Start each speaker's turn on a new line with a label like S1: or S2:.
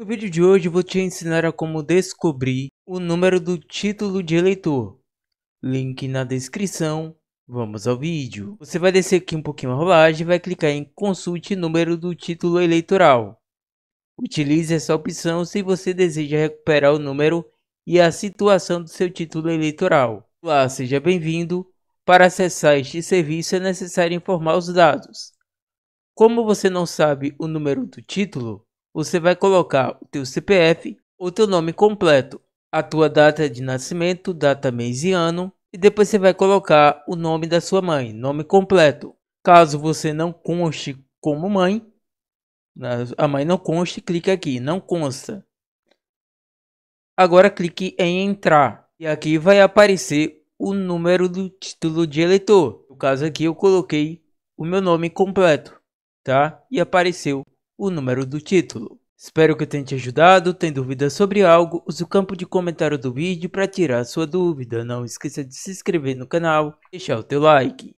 S1: No vídeo de hoje vou te ensinar a como descobrir o número do título de eleitor. Link na descrição. Vamos ao vídeo. Você vai descer aqui um pouquinho a rolagem e vai clicar em consulte número do título eleitoral. Utilize essa opção se você deseja recuperar o número e a situação do seu título eleitoral. Olá, seja bem-vindo. Para acessar este serviço é necessário informar os dados. Como você não sabe o número do título, você vai colocar o teu CPF, o teu nome completo, a tua data de nascimento, data, mês e ano, e depois você vai colocar o nome da sua mãe, nome completo. Caso você não conste como mãe, a mãe não conste, clique aqui, não consta. Agora clique em entrar e aqui vai aparecer o número do título de eleitor. No caso aqui eu coloquei o meu nome completo, tá? E apareceu o número do título. Espero que tenha te ajudado. Tem dúvida sobre algo? Use o campo de comentário do vídeo para tirar sua dúvida. Não esqueça de se inscrever no canal e deixar o teu like.